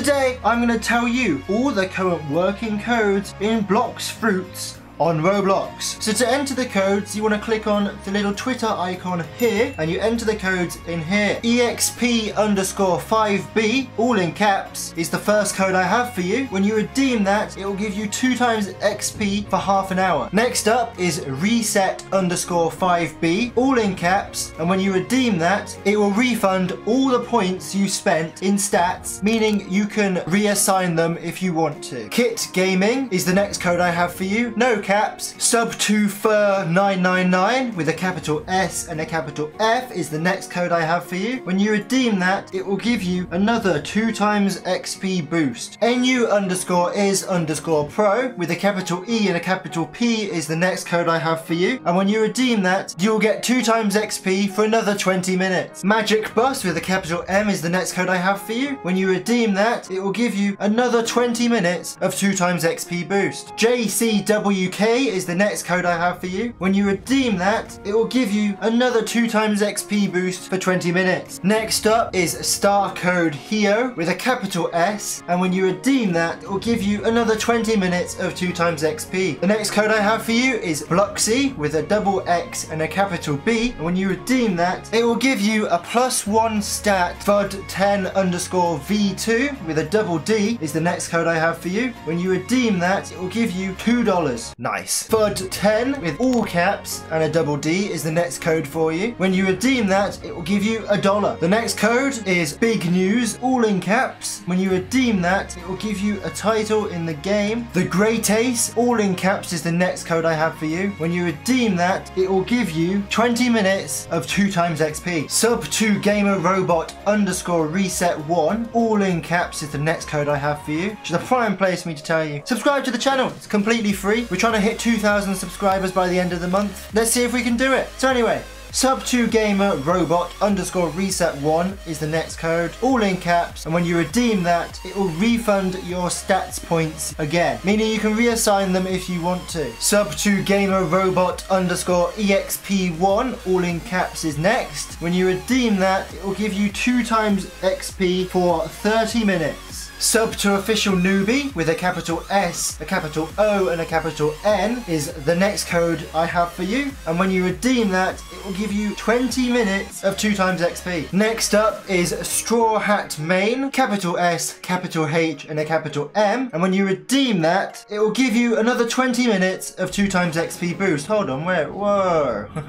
Today, I'm going to tell you all the current working codes in Blox Fruits on Roblox. So to enter the codes, you want to click on the little Twitter icon here, and you enter the codes in here. EXP underscore 5B, all in caps, is the first code I have for you. When you redeem that, it will give you two times XP for half an hour. Next up is reset underscore 5B, all in caps, and when you redeem that, it will refund all the points you spent in stats, meaning you can reassign them if you want to. Kit Gaming is the next code I have for you. No caps. Sub 2 Fer 999 with a capital S and a capital F is the next code I have for you. When you redeem that, it will give you another 2 times XP boost. Enyu underscore is underscore pro with a capital E and a capital P is the next code I have for you. And when you redeem that, you'll get 2 times XP for another 20 minutes. Magic Bus with a capital M is the next code I have for you. When you redeem that, it will give you another 20 minutes of 2 times XP boost. JCWK is the next code I have for you. When you redeem that, it will give you another 2 times XP boost for 20 minutes. Next up is star code HEO with a capital S, and when you redeem that, it will give you another 20 minutes of 2 times XP. The next code I have for you is Bluxxy with a double X and a capital B, and when you redeem that, it will give you a plus 1 stat FUDD10 underscore V2 with a double D is the next code I have for you. When you redeem that, it will give you $2. Nice. FUDD10 with all caps and a double D is the next code for you. When you redeem that, it will give you a dollar. The next code is Big News, all in caps. When you redeem that, it will give you a title in the game. The Great Ace, all in caps, is the next code I have for you. When you redeem that, it will give you 20 minutes of 2 times XP. Sub 2 Gamer Robot underscore reset 1, all in caps, is the next code I have for you. Which is a prime place for me to tell you. Subscribe to the channel, it's completely free. We're trying to hit 2,000 subscribers by the end of the month. Let's see if we can do it. So anyway, Sub2 Gamer Robot underscore reset 1 is the next code, all in caps, and when you redeem that, it will refund your stats points again, meaning you can reassign them if you want to. Sub2 Gamer Robot underscore EXP1, all in caps, is next. When you redeem that, it will give you 2 times XP for 30 minutes. Sub to official newbie with a capital S, a capital O and a capital N is the next code I have for you. And when you redeem that, it will give you 20 minutes of 2 times XP. Next up is Straw Hat Maine, capital S, capital H and a capital M. And when you redeem that, it will give you another 20 minutes of 2 times XP boost. Hold on, wait, Whoa.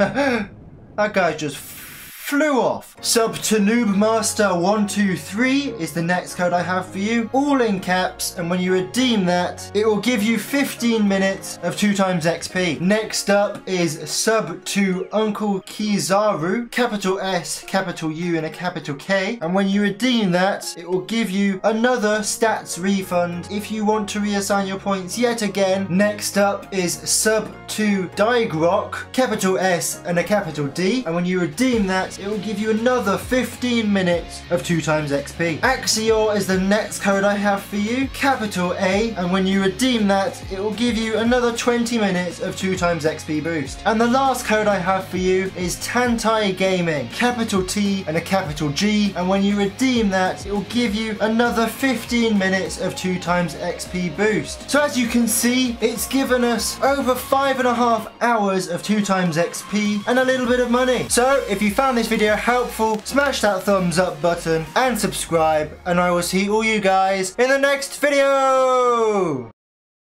that guy just flew off. Sub to Noob Master 123 is the next code I have for you, all in caps, and when you redeem that, it will give you 15 minutes of 2 times XP. Next up is Sub to Uncle Kizaru, capital S, capital U, and a capital K, and when you redeem that, it will give you another stats refund if you want to reassign your points yet again. Next up is Sub to Daigrock, capital S, and a capital D, and when you redeem that, it will give you another 15 minutes of 2 times XP. Axiore is the next code I have for you, capital A, and when you redeem that, it will give you another 20 minutes of 2 times XP boost. And the last code I have for you is Tantai Gaming, capital T and a capital G, and when you redeem that, it will give you another 15 minutes of 2 times XP boost. So as you can see, it's given us over 5.5 hours of 2 times XP and a little bit of money. So if you found this video helpful, smash that thumbs up button and subscribe and I will see all you guys in the next video.